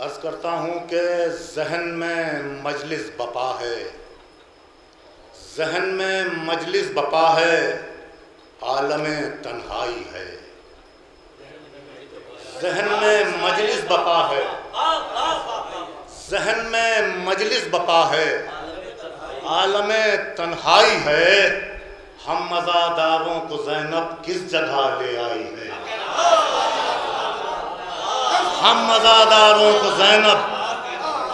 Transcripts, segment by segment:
अर्ज़ करता हूँ कि जहन में मजलिस बपा है। जहन में मजलिस बपा है, आलम तन्हाई है। जहन में मजलिस बपा है। जहन में मजलिस बपा है, आलम तन्हाई है। हम मज़ादारों को जैनब किस जगह ले आई है? हम मज़ादारों को जैनब,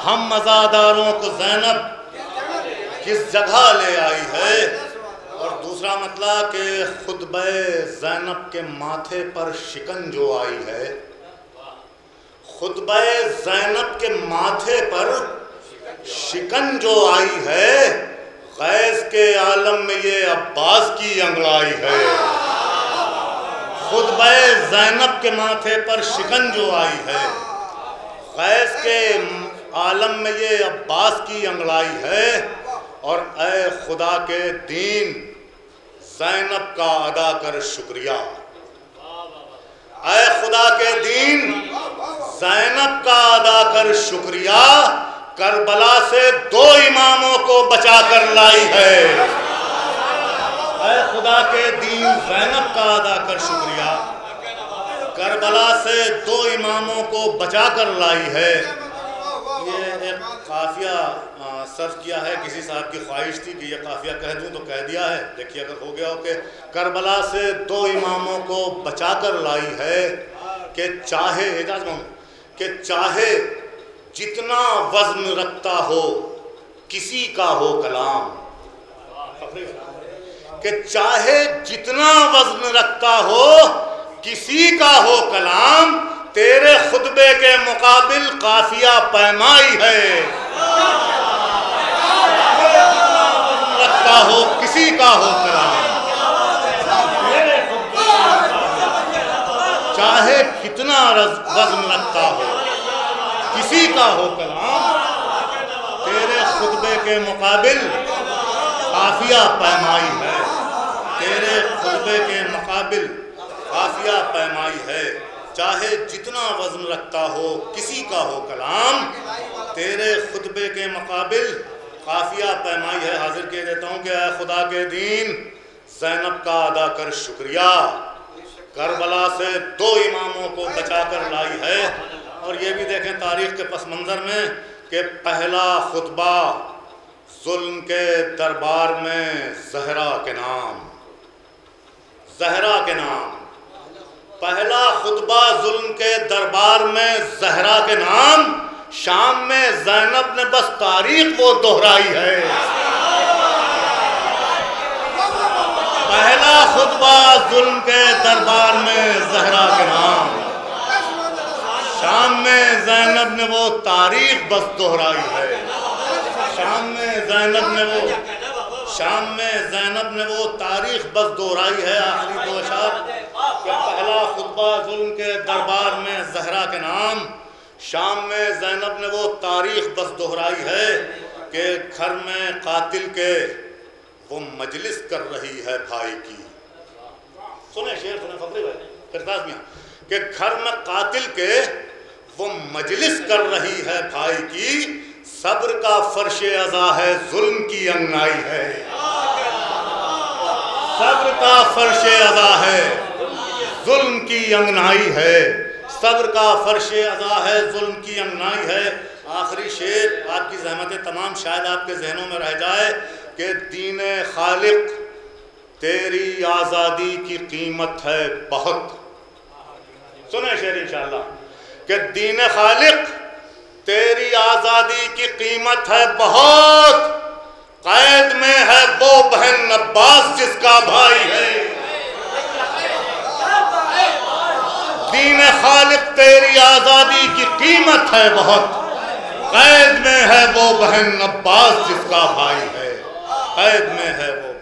हम मज़ादारों को जैनब, किस जगह ले आई है? और दूसरा मतलब कि खुतब जैनब के माथे पर शिकन जो आई है, खुतब जैनब के माथे पर शिकन जो आई है, गैस के आलम में ये अब्बास की अंगड़ाई है। खुद जैनब के माथे पर शिकन जो आई है, गैस के आलम में ये अब्बास की अंगड़ाई है, और ए खुदा के दीन जैनब का अदा कर शुक्रिया। ए खुदा के दीन जैनब का अदा कर शुक्रिया, करबला से दो इमामों को बचा कर लाई है। ऐ खुदा के दीन जैनब का अदा कर शुक्रिया। करबला से दो इमामों को बचा कर लाई है। ये एक काफिया सर्व किया है। किसी साहब की ख्वाहिश थी कि ये काफिया कह दूँ तो कह दिया है। देखिए अगर हो गया हो कि करबला से दो इमामों को बचा कर लाई है कि चाहे एजाज कि चाहे जितना वज़न रखता हो, किसी का हो कलाम। कि चाहे जितना वज़न रखता हो, किसी का हो कलाम, तेरे खुतबे के मुकाबिल काफिया पैमाई है। रखता हो, किसी का हो कलाम। चाहे कितना वज़न रखता हो, किसी का हो कलाम, तेरे खुतबे के मुकाबिल काफिया पैमाई है। तेरे खुतबे के मुकाबिल काफिया पैमाई है। चाहे जितना वज़न रखता हो, किसी का हो कलाम, तेरे खुतबे के मुकाबिल काफिया पैमाई है। हाजिर कह देता हूँ कि खुदा के दीन, जैनब का अदा कर शुक्रिया। करबला से दो इमामों को बचा कर लाई है। और ये भी देखें तारीख के पस मंज़र में कि पहला खुतबा जुल्म के दरबार में जहरा के नाम। जहरा के नाम। पहला खुतबा जुल्म के दरबार में जहरा के नाम। शाम में जैनब ने बस तारीख वो दोहराई है। पहला खुतबा जुल्म के दरबार में जहरा के नाम। शाम में जैनब ने वो तारीख बस दोहराई है। शाम में जैनब ने वो शाम में जैनब ने वो तारीख बस दोहराई है आखिरी दो अशार कि पहला खुतबा जुल्म के दरबार में जहरा के नाम। शाम में जैनब ने वो तारीख बस दोहराई है कि घर में कातिल के वो मजलिस कर रही है भाई की। सुने शेर सुने फकरी भाई। करताज मियाँ कि घर में कातिल के वो मजलिस कर रही है भाई की सब्र का फर्श अजा है, जुल्म की अंगनाई है। सब्र का फर्श अजा है, जुल्म की अंगनाई है। सब्र का फर्श अजा है, जुल्म की अंगनाई है। आखिरी शेर, आपकी जहमतें तमाम शायद आपके जहनों में रह जाए कि दीन खालिक तेरी आज़ादी की कीमत है बहुत। सुने शेर इंशाल्लाह कि दीन खालिक तेरी आज़ादी की कीमत है बहुत। कैद में है वो बहन अब्बास जिसका भाई है। दीन खालिक तेरी आज़ादी की कीमत है बहुत। कैद में है वो बहन अब्बास जिसका भाई है। कैद में है वो